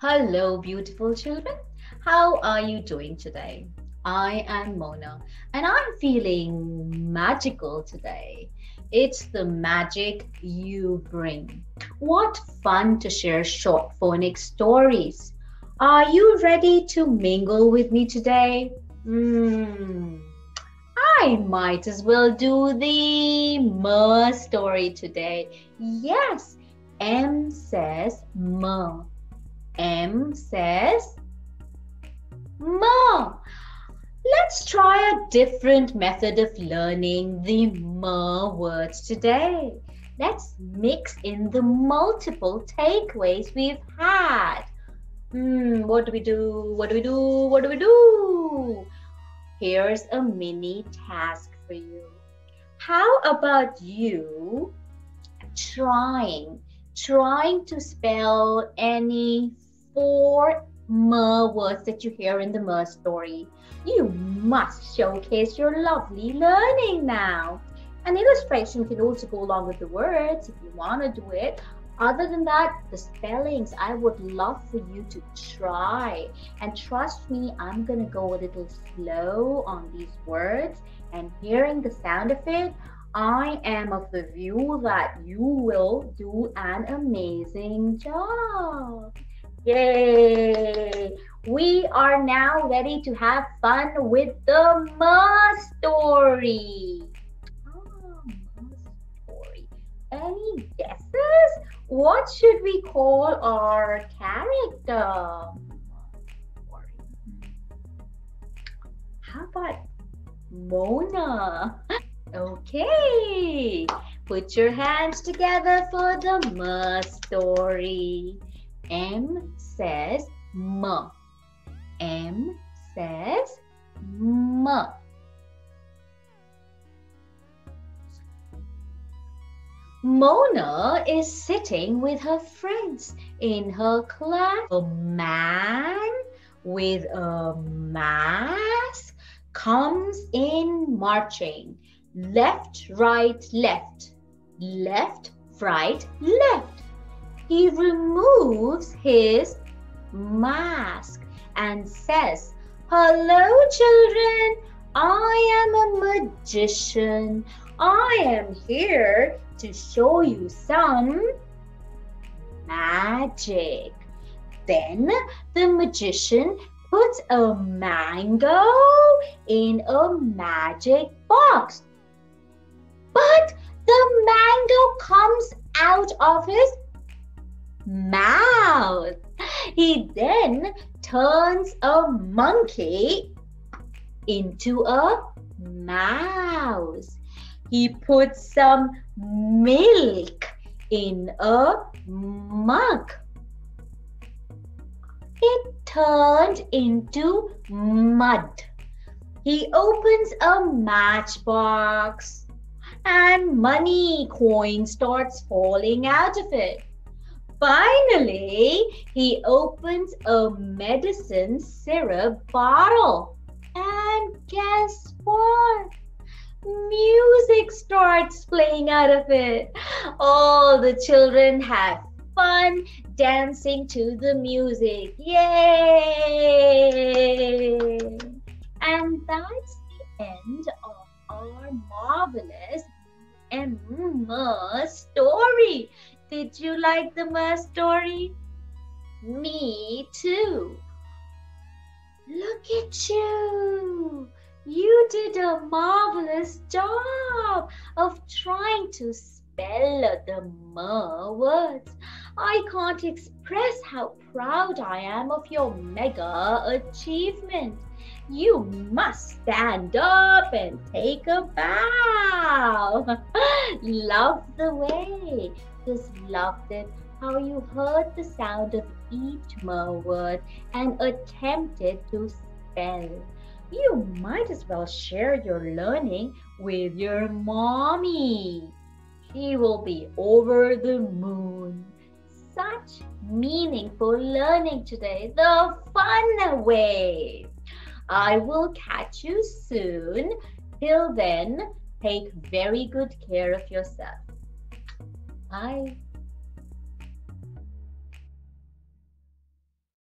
Hello, beautiful children. How are you doing today? I am Mona and I'm feeling magical today. It's the magic you bring. What fun to share short phonic stories. Are you ready to mingle with me today? Hmm. I might as well do the M story today. Yes, M says M. M says Ma. Let's try a different method of learning the Ma words today. Let's mix in the multiple takeaways we've had. Hmm, what do we do? What do we do? What do we do? Here's a mini task for you. How about you trying, trying to spell any four mer words that you hear in the mer story. You must showcase your lovely learning now. An illustration can also go along with the words if you want to do it. Other than that, the spellings, I would love for you to try. And trust me, I'm going to go a little slow on these words. And hearing the sound of it, I am of the view that you will do an amazing job. Yay! We are now ready to have fun with the Ma story. Oh, story. Any guesses? What should we call our character? How about Mona? Okay, put your hands together for the Ma story. M says M. M says M. Mona is sitting with her friends in her class. A man with a mask comes in marching. Left, right, left. Left, right, left he removes his mask and says, Hello, children. I am a magician. I am here to show you some magic. Then the magician puts a mango in a magic box. But the mango comes out of his mouth. He then turns a monkey into a mouse. He puts some milk in a mug. It turned into mud. He opens a matchbox and money coin starts falling out of it. Finally, he opens a medicine syrup bottle. And guess what? Music starts playing out of it. All the children have fun dancing to the music. Yay! And that's the end of our marvelous Emma story. Did you like the Mer story? Me too. Look at you. You did a marvelous job of trying to spell the mer words. I can't express how proud I am of your mega achievement. You must stand up and take a bow. Love the way just loved it how you heard the sound of each word and attempted to spell. You might as well share your learning with your mommy. She will be over the moon. Such meaningful learning today, the fun way. I will catch you soon. Till then, take very good care of yourself. Bye.